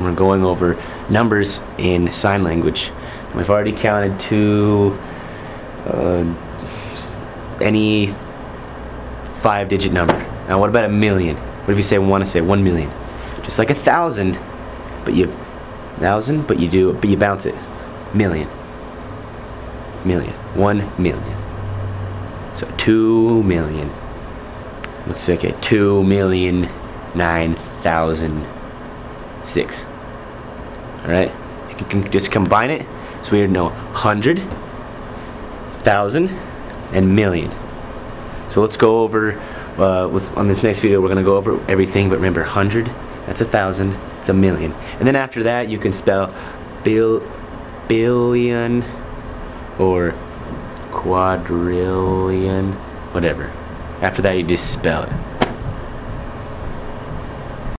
and we're going over numbers in sign language. We've already counted to uh, any five-digit number. Now, what about a million? What if you say want to say one million? Just like a thousand, but you thousand, but you do, but you bounce it. Million. Million. One million. So two million. Let's see. Okay, two million nine thousand six. All right. You can just combine it. So we know hundred, thousand, and million. So let's go over. Uh, on this next video, we're gonna go over everything. But remember, hundred. That's a thousand. It's a million. And then after that, you can spell bill, billion, or quadrillion, whatever. After that, you just spell it.